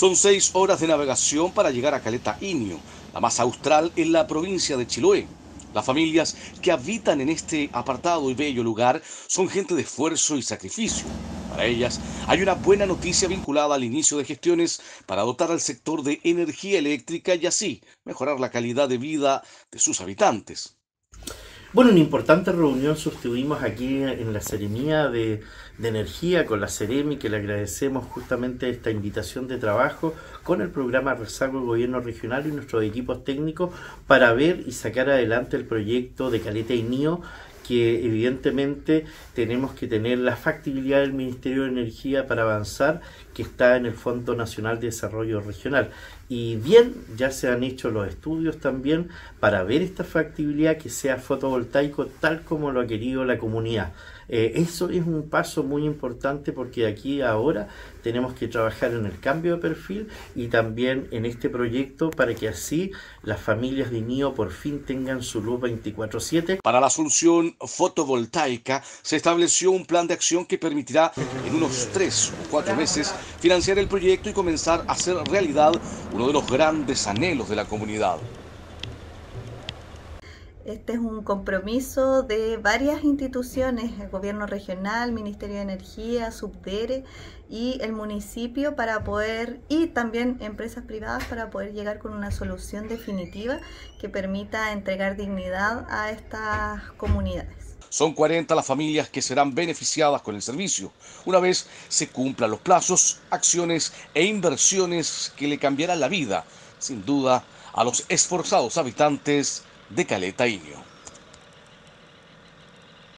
Son seis horas de navegación para llegar a Caleta Inio, la más austral en la provincia de Chiloé. Las familias que habitan en este apartado y bello lugar son gente de esfuerzo y sacrificio. Para ellas hay una buena noticia vinculada al inicio de gestiones para dotar al sector de energía eléctrica y así mejorar la calidad de vida de sus habitantes. Bueno, una importante reunión sostuvimos aquí en la Seremía de, Energía con la Ceremi, que le agradecemos justamente esta invitación de trabajo con el programa Rezago Gobierno Regional y nuestros equipos técnicos para ver y sacar adelante el proyecto de Caleta y Nío que evidentemente tenemos que tener la factibilidad del Ministerio de Energía para avanzar, que está en el Fondo Nacional de Desarrollo Regional. Y bien, ya se han hecho los estudios también para ver esta factibilidad que sea fotovoltaico tal como lo ha querido la comunidad. Eh, eso es un paso muy importante porque aquí ahora tenemos que trabajar en el cambio de perfil y también en este proyecto para que así las familias de NIO por fin tengan su luz 24/7. Para la solución fotovoltaica se estableció un plan de acción que permitirá en unos tres o cuatro meses financiar el proyecto y comenzar a hacer realidad uno de los grandes anhelos de la comunidad. Este es un compromiso de varias instituciones, el gobierno regional, Ministerio de Energía, Subdere y el municipio para poder, y también empresas privadas para poder llegar con una solución definitiva que permita entregar dignidad a estas comunidades. Son 40 las familias que serán beneficiadas con el servicio, una vez se cumplan los plazos, acciones e inversiones que le cambiarán la vida, sin duda, a los esforzados habitantes de Caleta Inio.